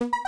you.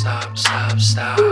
stop, stop, stop.